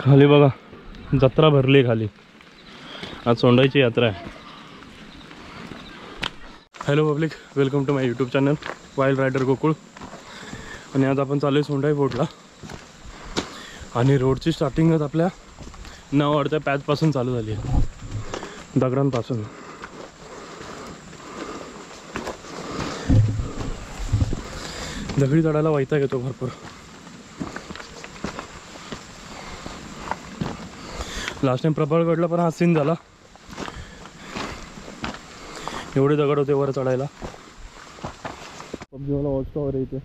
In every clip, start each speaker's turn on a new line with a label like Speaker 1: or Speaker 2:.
Speaker 1: खाली बघा जत्रा भरली खाली. आज सोंडाईची यात्रा आहे. Hello public welcome to my YouTube channel wild rider Gokul आणि आज आपण चालू आहे सोंडाई फोर्टला आणि रोडची स्टार्टिंगच आपल्या नऊ अडत्या पॅचपासून चालू झाली आहे. दगडांपासून. दगडी चढायला वैताग येतो भरपूर. लास्ट टाइम प्रबळगडला पण हा सीन झाला. एवढे दगड होते वर चढायला. पबजीवाला वॉच टॉवर इथे.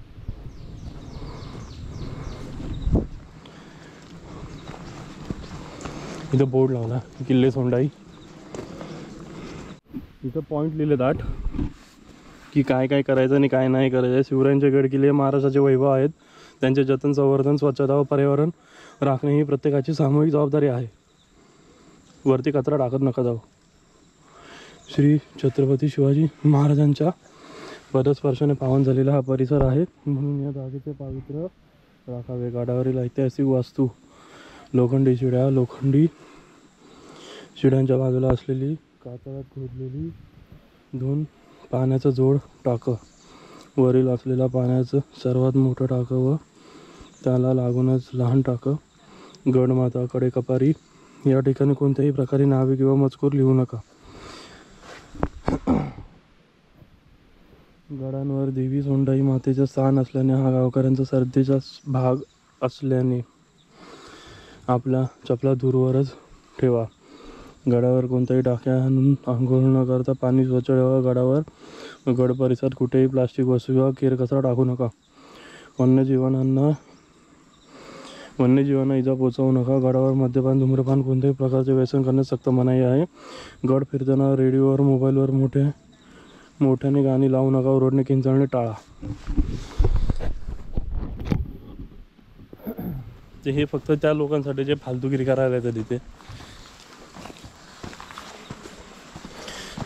Speaker 1: इथं बोर्ड लावला किल्ले सोंडाई. इथं पॉईंट लिहिले दाट की काय काय करायचं आणि काय नाही करायचं. शिवरायांचे गड किल्ले महाराष्ट्राचे वैभव आहेत. त्यांचे जतन संवर्धन स्वच्छता व पर्यावरण राखणे ही प्रत्येकाची सामूहिक जबाबदारी आहे. वरती कचरा टाकत नका जाऊ. श्री छत्रपती शिवाजी महाराजांच्या पदस्पर्शाने पावन झालेला हा परिसर आहे. म्हणून या जागेचे पावित्र्य राखावे. गाडावरील ऐतिहासिक वास्तू लोखंडी शिड्या लोखंडी शिड्यांच्या बाजूला असलेली कातळात खोदलेली दोन पाण्याचं जोड टाकं. वरील असलेला पाण्याचं सर्वात मोठं टाकं व त्याला लागूनच लहान टाकं. गडमाता कडेकपारी या ठिकाणी कोणत्याही प्रकारे नावे किंवा मजकूर लिहू नका. गडांवर देवी सोंडाई मातेचं स्थान असल्याने हा गावकऱ्यांचा श्रद्धेचा भाग असल्याने आपला चपला दूरवरच ठेवा. गडावर कोणत्याही टाक्याहून आंघोळ न करता पाणी स्वच्छ ठेवा. गडावर गड परिसरात कुठेही प्लास्टिक वस्तू किंवा केरकचरा टाकू नका. वन्यजीवांना वन्यजीवांना इजा पोचवू नका. गडावर मद्यपान धूम्रपान कोणत्याही प्रकारचे व्यसन करण्यास सक्त मनाई आहे. गड फिरताना रेडिओवर मोबाईलवर मोठे मोठ्याने गाणी लावू नका. रोडने किंचाळणे टाळा. ते हे फक्त त्या लोकांसाठी जे फालतूगिरी करायला येतं तिथे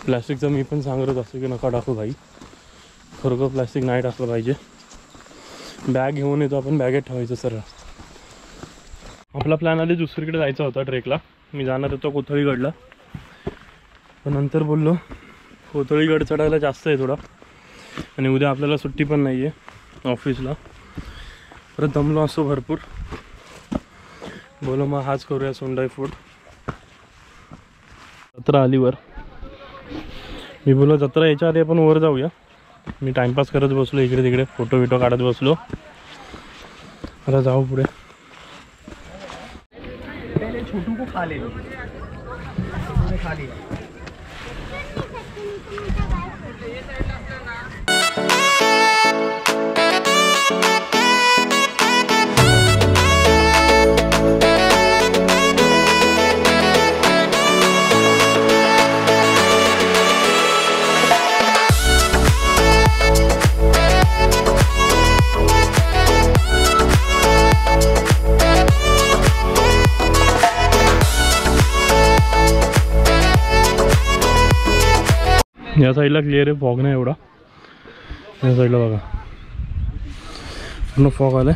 Speaker 1: प्लॅस्टिकचं मी पण सांगत असतो की नका टाकू भाई. खरोखर प्लॅस्टिक नाही टाकलं पाहिजे. बॅग घेऊन येतो आपण बॅगेत ठेवायचं सरळ. आपला प्लॅन आधी दुसरीकडे जायचा होता ट्रेकला मी जाणार होतो कोथळीगडला. पण नंतर बोललो कोथळीगड चढायला जास्त आहे थोडा. आणि उद्या आपल्याला सुट्टी पण नाही आहे ऑफिसला परत दमलो असतो भरपूर. बोलो मग हाच करूया सोंडाई फूड जत्रा आली वर मी बोललो जत्रा याच्या आधी आपण वर जाऊया. मी टाइमपास करत बसलो इकडे तिकडे फोटो बिटो काढत बसलो. आता जाऊ पुढे
Speaker 2: पहले छोटू को खा ले
Speaker 1: या साईडला क्लिअर आहे फॉग नाही एवढा. या साईडला बघा. पूर्ण फॉग आलाय.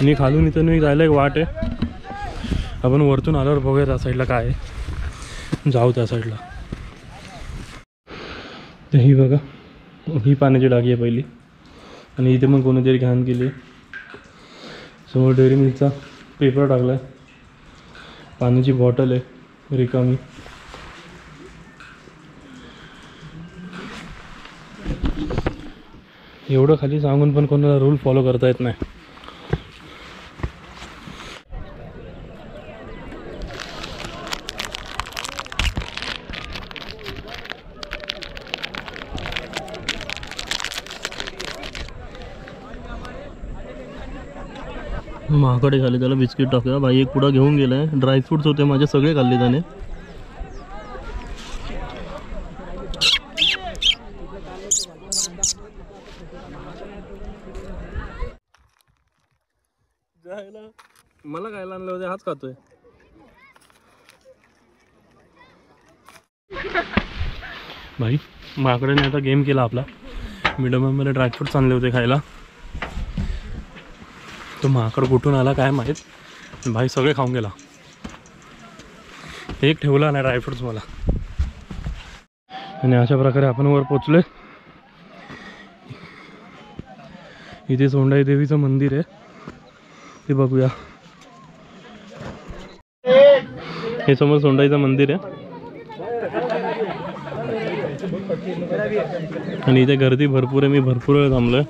Speaker 1: आणि खालून इथं नाही जायला एक वाट आहे. आपण वरतून आल्यावर बघूया त्या साईडला काय आहे. जाऊ त्या साईडला. तर ही बघा ही पाण्याची डागी आहे पहिली. आणि इथे मग कोणीतरी घाण केली आहे. समोर डेअरी मिल्कचा पेपर टाकला आहे पाण्याची बॉटल आहे रिकामी. एवढं खाली सांगून पण कोणाला रूल फॉलो करता येत नाही. महाकडे खाली त्याला बिस्किट टाकूया. भाई एक पुढं घेऊन गेलाय. ड्रायफ्रुट्स होते माझे सगळे खाल्ले त्याने. मला खायला आणलं होते हाच खातोय. भाई माकडाने आता गेम केला आपला. मिडम मला ड्रायफ्रुट्स आणले होते खायला. तो माकड कुठून आला काय माहीत? भाई सगळे खाऊन गेला. एक ठेवला नाही ड्रायफ्रुट्स मला. आणि अशा प्रकारे आपण वर पोचलोय. इथे सोंडाई देवीचं मंदिर आहे. ते बघूया. हे समोर सोंडाईचं मंदिर आहे. आणि इथे गर्दी भरपूर आहे. मी भरपूर वेळ थांबलोय.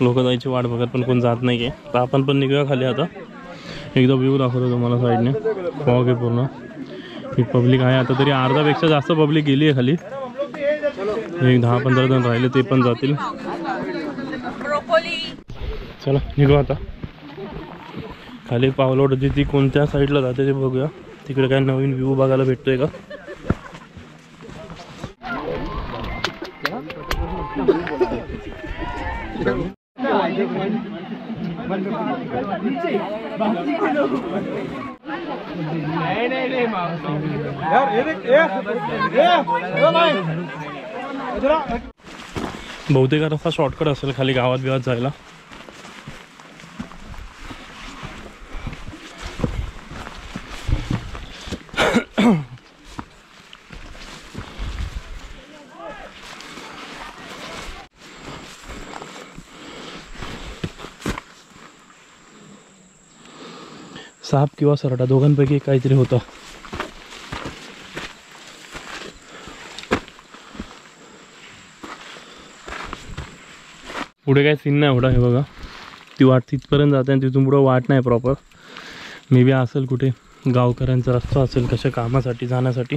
Speaker 1: लोक जायची वाट बघत पण कोण जात नाही आहे तर आपण पण निघूया खाली आता. एकदा व्ह्यू दाखवतो तुम्हाला साईडने फॉग आहे पूर्ण. ही पब्लिक आहे. आता तरी अर्धापेक्षा जास्त पब्लिक गेली आहे खाली. एक दहा पंधरा जण राहिले ते पण जातील. चला निघू आता. खाली पावलं होती ती कोणत्या साईडला जाते ते बघूया. तिकडे काय नवीन व्ह्यू बघायला भेटतोय का? बहुतेक आता रस्ता शॉर्टकट असेल खाली गावात बिवात जायला. साप किंवा सरडा दोघांपैकी काहीतरी होतं. पुढे काय सीन नाही एवढा हे बघा. ती वाट तिथपर्यंत जाते आणि तिथून पुढं वाट नाही प्रॉपर मे बी असेल कुठे गावकऱ्यांचा रस्ता असेल कशा कामासाठी जाण्यासाठी.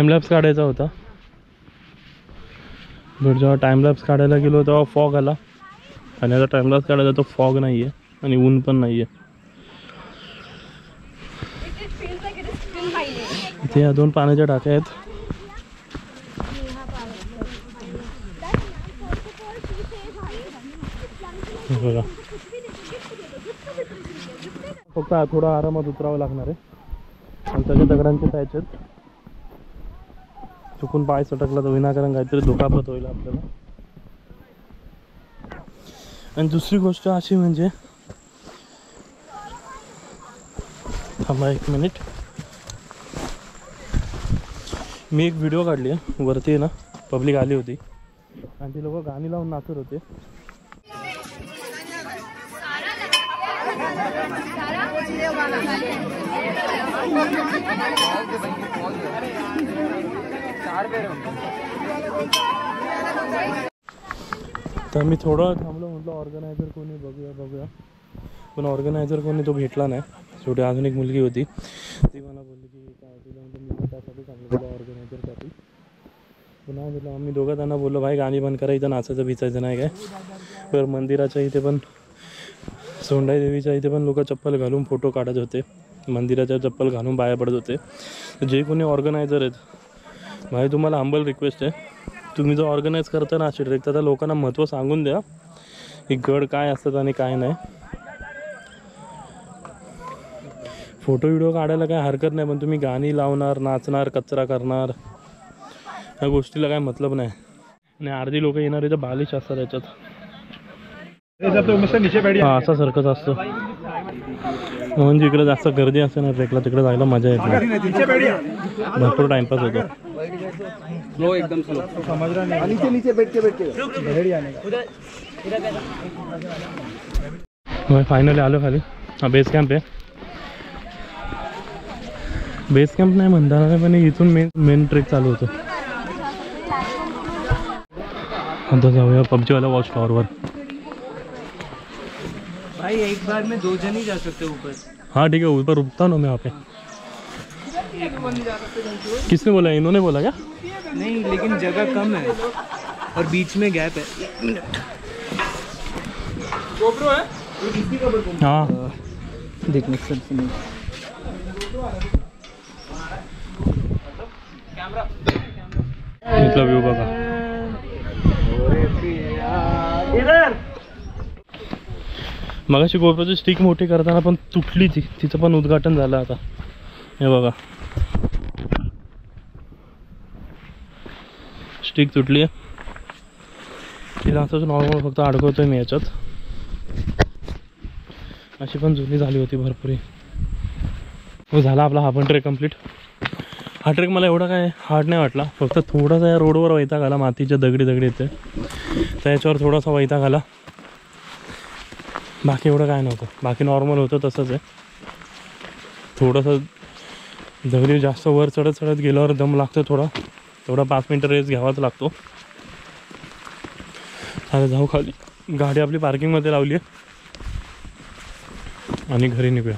Speaker 1: टाइमलॅप्स काढायचा होता. बट जेव्हा टाइमलॅप्स काढायला गेलो तेव्हा फॉग आला. आणि आता टाइमलॅप्स काढायचा तो फॉग नाही आहे आणि ऊन पण नाही आहे इथे या दोन पाण्याच्या टाक्या आहेत. बघा. फक्त थोडा आरामात उतरावं लागणार आहे. आणि त्याच्या दगडांचे पॅच आहेत चुकून पाय सटकला तर विनाकारण काहीतरी दुखापत होईल आपल्याला. आणि दुसरी गोष्ट अशी म्हणजे थांबा एक मिनिट. मी एक व्हिडिओ काढली आहे वरती आहे ना पब्लिक आली होती. आणि ती लोक गाणी लावून नाचत होते. तर मी थोडं थांबलो म्हटलं ऑर्गनायझर कोणी बघूया बघूया. पण ऑर्गनायझर कोणी तो भेटला नाही. शेवटी अजून एक मुलगी होती. ती मला बोलली की काय तुला म्हणजे मी त्यासाठी सांगितलं तुला ऑर्गनायझरसाठी पुन्हा म्हटलं आम्ही दोघं त्यांना बोललो भाई गाणी बंद करा इथं नाचायचं भिचायचं नाही काय? तर मंदिराच्या इथे पण सोंडाई देवीच्या इथे पण लोक चप्पल घालून फोटो काढत होते. मंदिराच्या चप्पल घालून बाहेर पडत होते. जे कोणी ऑर्गनायझर आहेत भाई तुम्हाला हंबल रिक्वेस्ट आहे. तुम्ही जो ऑर्गनाईज करता ना अशी ट्रेक तर त्या लोकांना महत्त्व सांगून द्या की गड काय असतात आणि काय नाही. फोटो व्हिडिओ काढायला काय हरकत नाही पण तुम्ही गाणी लावणार नाचणार कचरा करणार ह्या गोष्टीला काय मतलब नाही. आणि अर्धी लोक येणार इथं बालिश असतात
Speaker 2: याच्यात.
Speaker 1: हा असा सरकत असतो. म्हणून जिकडे जास्त गर्दी असते ना ट्रेकला तिकडे जायला मजा येते.
Speaker 2: भरपूर टाइमपास होतो.
Speaker 1: भरपूर टाइमपास होतो
Speaker 2: समझ रहा नहीं। नीचे नीचे बैठ के बैठ के। बैठ आने का।
Speaker 1: मग फायनली आलो खाली। हा बेस कॅम्प आहे बेस कॅम्प नाही म्हणता पण इथून मेन मेन ट्रेक चालू होतो। आता जाऊया पबजीवाला वॉच टॉवरवर
Speaker 3: भाई एक बार में दो जन ही जा सकते हैं ऊपर।
Speaker 1: हाँ ठीक है ऊपर रुकता ना मैं वहाँ पे। किसने बोला इन्होंने बोला क्या?
Speaker 3: नहीं लेकिन जगह कम है। और बीच में गैप है।
Speaker 1: हाँ?
Speaker 3: देखने से
Speaker 1: इथला व्ह्यू बघा मगाशी गोप्रोची स्टिक मोठी करताना पण तुटली ती. तिचं पण उद्घाटन झालं आता. हे बघा. स्टिक तुटली. आहे तिला असंच नॉर्मल फक्त अडकवतोय मी याच्यात. अशी पण जुनी झाली होती भरपूर. हो झाला आपला हा पण ट्रेक कंप्लीट हा ट्रेक मला एवढा काय हार्ड नाही वाटला. फक्त थोडासा या रोडवर वैताग आला मातीच्या दगडी दगडी येते. तर याच्यावर थोडासा वैताग आला. बाकी एवढं काय नव्हतं. बाकी नॉर्मल होतं तसंच आहे. थोडंसं दगडी जास्त वर चढत चढत गेल्यावर दम लागतो थोडा. तेवढा पाच मिनटं रेस घ्यावाच लागतो. आता जाऊ खाली. गाडी आपली पार्किंगमध्ये लावली आहे. आणि घरी निघूया.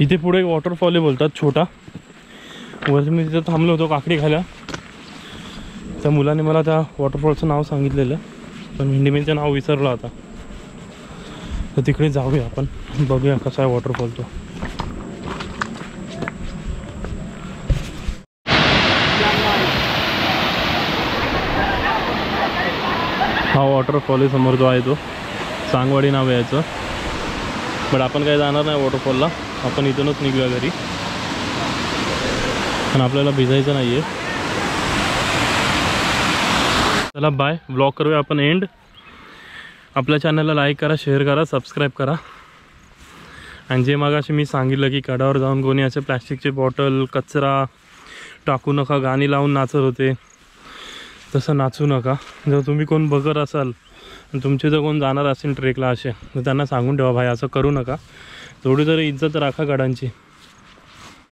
Speaker 1: इथे पुढे एक वॉटरफॉल आहे बोलतात छोटा. वरती मी तिथं थांबलो होतो काकडी खाल्या त्या मुलाने मला त्या वॉटरफॉलचं नाव सांगितलेलं. पण मेंढीमेंचं नाव विसरलं आता. तर तिकडे जाऊया आपण. बघूया कसा आहे वॉटरफॉल तो. हा वॉटरफॉल आहे समोर जो आहे तो. सांगवाडी नाव आहे याचं. बट आपण काही जाणार नाही वॉटरफॉलला आपण इथूनच निघूया घरी. पण आपल्याला भिजायचं नाही आहे चला बाय ब्लॉग करूया आपण एंड आपल्या चॅनलला लाईक करा शेअर करा सबस्क्राईब करा. आणि जे मागाशी मी सांगितलं की कडावर जाऊन कोणी असे प्लॅस्टिकचे बॉटल कचरा टाकू नका गाणी लावून नाचत होते. तसं नाचू नका. जर तुम्ही कोण बघत असाल तुमचे जर कोण जाणार असेल ट्रेकला असे तर त्यांना सांगून ठेवा भाई असं करू नका. थोडी तरी इज्जत राखा गाड्यांची